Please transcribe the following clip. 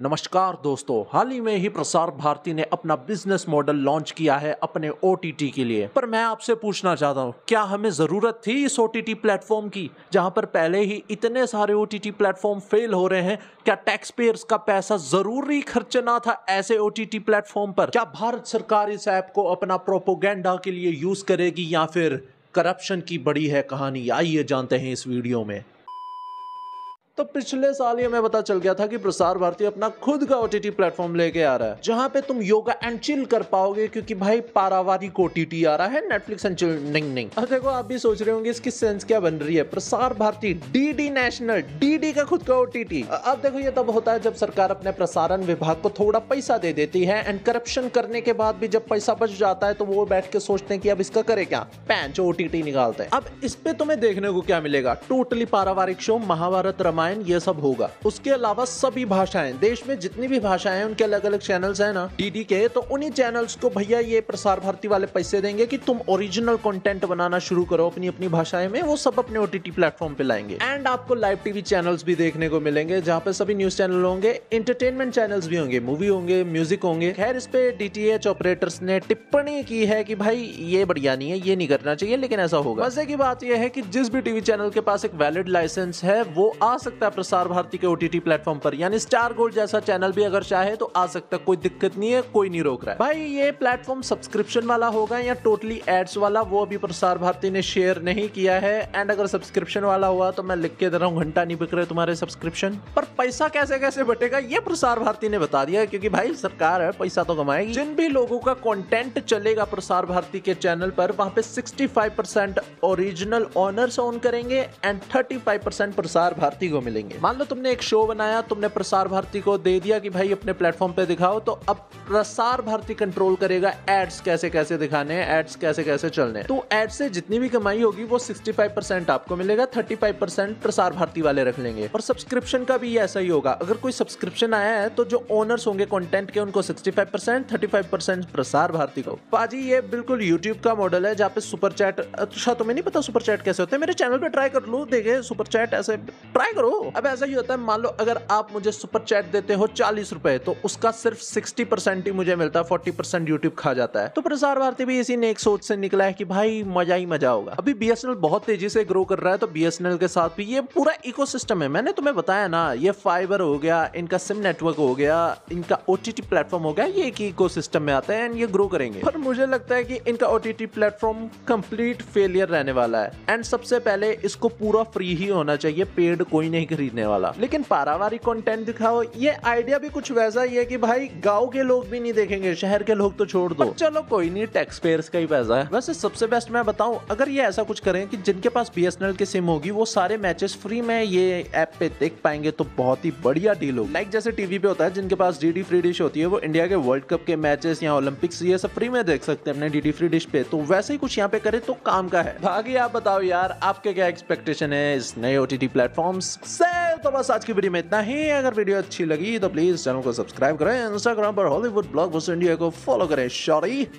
नमस्कार दोस्तों, हाल ही में ही प्रसार भारती ने अपना बिज़नेस मॉडल लॉन्च किया है अपने ओटीटी के लिए। पर मैं आपसे पूछना चाहता हूँ, क्या हमें ज़रूरत थी इस ओ प्लेटफॉर्म की, जहाँ पर पहले ही इतने सारे ओटीटी प्लेटफॉर्म फेल हो रहे हैं? क्या टैक्स पेयर्स का पैसा ज़रूरी खर्चना था ऐसे ओ प्लेटफॉर्म पर? क्या भारत सरकार इस ऐप को अपना प्रोपोगेंडा के लिए यूज़ करेगी या फिर करप्शन की बड़ी है कहानी? आइए जानते हैं इस वीडियो में। तो पिछले साल ही हमें पता चल गया था कि प्रसार भारती अपना खुद का ओटीटी प्लेटफॉर्म लेके आ रहा है, जहाँ पे तुम योगा एंड चिल कर पाओगे, क्योंकि भाई पारावारिक ओटीटी आ रहा है नेटफ्लिक्स एंड चिल नहीं नहीं। अब देखो, आप भी सोच रहे होंगे, इसकी सेंस क्या बन रही है? Prasar Bharati DD national DD का खुद का ओटीटी अब देखो, ये तब होता है जब सरकार अपने प्रसारण विभाग को थोड़ा पैसा दे देती है एंड करप्शन करने के बाद भी जब पैसा बच जाता है तो वो बैठ के सोचते हैं कि अब इसका करे क्या? पैंच ओटीटी निकालते हैं। अब इस पे तुम्हें देखने को क्या मिलेगा? टोटली पारावारिक शो महाभारत, रामायण रामायण ये सब होगा। उसके अलावा सभी भाषाएँ, देश में जितनी भी भाषाएँ हैं, उनके अलग अलग चैनल्स हैं ना डीडी के तो उन्हीं चैनल्स को भैया ये प्रसार भारती वाले पैसे देंगे कि तुम ओरिजिनल कंटेंट बनाना शुरू करो अपनी अपनी भाषाएँ में, वो सब अपने ओटीटी प्लेटफॉर्म पे लाएँगे। एंड आपको लाइव टीवी चैनल्स भी देखने को मिलेंगे, जहाँ पे सभी न्यूज़ चैनल होंगे इंटरटेनमेंट चैनल्स भी होंगे मूवी होंगे म्यूज़िक होंगे। खैर, इस पे डीटीएच ऑपरेटर्स ने टिप्पणी की है कि भाई, ये बढ़िया नहीं है, ये नहीं करना चाहिए, लेकिन ऐसा होगा। मज़े की बात यह है कि जिस भी टीवी चैनल के पास एक वैलिड लाइसेंस है, वो आ सकता है प्रसार भारती के ओटीटी प्लेटफॉर्म पर। यानी स्टार गोल्ड जैसा चैनल भी अगर चाहे तो आ सकता है, कोई दिक्कत नहीं है, कोई नहीं रोक रहा है। भाई, ये प्लेटफॉर्म सब्सक्रिप्शन वाला होगा या टोटली एड्स वाला, वो अभी प्रसार भारती ने शेयर नहीं किया है। एंड अगर सब्सक्रिप्शन वाला हुआ तो मैं लिख के दे रहा हूँ, घंटा नहीं बिक रहे तुम्हारे सब्सक्रिप्शन पर पैसा कैसे कैसे बटेगा, ये प्रसार भारती ने बता दिया क्योंकि भाई, सरकार है, पैसा तो कमाएगी। जिन भी लोगों का कंटेंट चलेगा प्रसार भारती के चैनल पर, वहाँ पे 65 परसेंट ओरिजिनल ऑनर्स ऑन करेंगे एंड 35 परसेंट प्रसार भारती को। मिलेंगे। मान लो तुमने एक शो बनाया, तुमने प्रसार भारती को दे दिया कि भाई अपने प्लेटफॉर्म पे दिखाओ तो अब प्रसार भारती कंट्रोल करेगा एड्स कैसे कैसे दिखाने एड्स कैसे कैसे चलने तो एड से जितनी भी कमाई होगी, वो 65 परसेंट आपको मिलेगा 35 परसेंट प्रसार भारती वाले रख लेंगे। और सब्सक्रिप्शन का भी ऐसा ही होगा, अगर कोई सब्सक्रिप्शन आया है तो जो ओनर्स होंगे कंटेंट के, उनको 65 percent thirty percent Prasar Bharati को। पाजी, ये बिल्कुल यूट्यूब का मॉडल है, जहाँ पे सुपर चैट अच्छा तुम्हें नहीं पता सुपर चैट कैसे होते हैं? मेरे चैनल पे ट्राई कर लो, देखे सुपर चैट ऐसे ट्राई करो। अब ऐसा ही होता है, मान लो अगर आप मुझे सुपर चैट देते हो चालीस रुपए तो उसका सिर्फ़ सिक्सटी परसेंट ही मुझे मिलता है फोर्टी परसेंट यूट्यूब खा जाता है। तो प्रसार भारती भी इसी ने एक सोच से निकला है कि भाई, मज़ा ही मज़ा होगा। अभी बीएसएनएल बहुत तेज़ी से ग्रो कर रहा है तो बीएसएनएल के साथ भी ये पूरा इको है। मैंने तुम्हें बताया ना, ये फाइबर हो गया, इनका सिम नेटवर्क हो गया, इनका ओटीटी प्लेटफॉर्म हो गया, ये एक इको में आता है एंड ये ग्रो करेंगे। पर मुझे लगता है कि इनका ओटीटी प्लेटफॉर्म कंप्लीट फेलियर रहने वाला है। एंड सबसे पहले इसको पूरा फ्री ही होना चाहिए पेड कोई नहीं खरीदने वाला। लेकिन पारावारिक कंटेंट दिखाओ ये आइडिया भी कुछ वैसा ही है कि भाई गाँव के लोग भी नहीं देखेंगे शहर के लोग तो छोड़ दो। चलो कोई नहीं टैक्स पेयर्स का ही पैसा है। वैसे सबसे बेस्ट मैं बताऊँ अगर ये ऐसा कुछ करें कि जिनके पास बीएसएनएल की सिम होगी वो सारे मैचेस फ्री में ये ऐप पे देख पाएँगे तो बहुत ही बढ़िया डील होगी। लाइक जैसे टीवी पे होता है जिनके पास डी फ्री डिश होती है वो इंडिया के वर्ल्ड कप के मैचेस या ओलंपिक्स ये सब फ्री में देख सकते हैं अपने डी फ्री डिश पे। तो वैसे ही कुछ यहाँ पे करे तो काम का है। बाकी आप बताओ यार आपके क्या एक्सपेक्टेशन है इस नए ओटीटी प्लेटफॉर्म से तो बस आज की वीडियो में इतना ही। अगर वीडियो अच्छी लगी तो प्लीज़ चैनल को सब्सक्राइब करें। इंस्टाग्राम पर हॉलीवुड ब्लॉग इंडिया को फॉलो करें। शॉरी